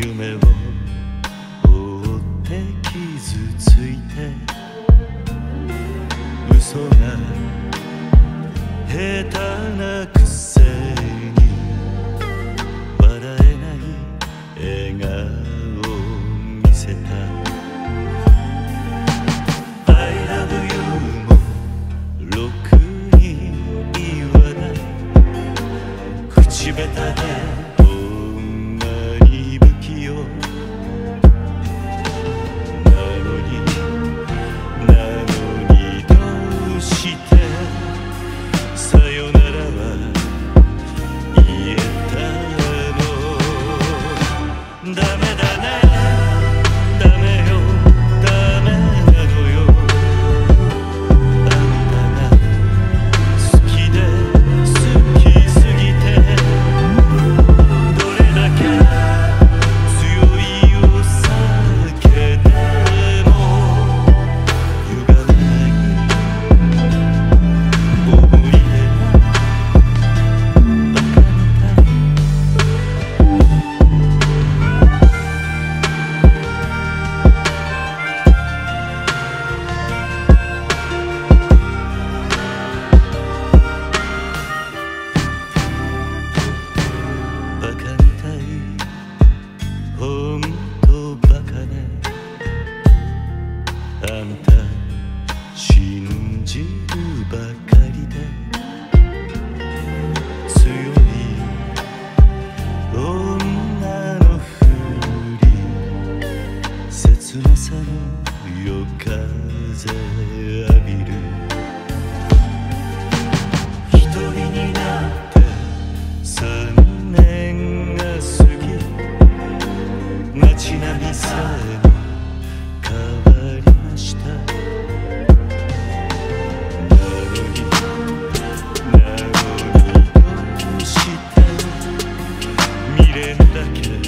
夢を追って傷ついて嘘が下手なくせに笑えない笑顔を見せた。I love you もろくに言わない。口下手でほんとバカなあんた信じるばかりで。強い女のふり。切なさの夜風。naked.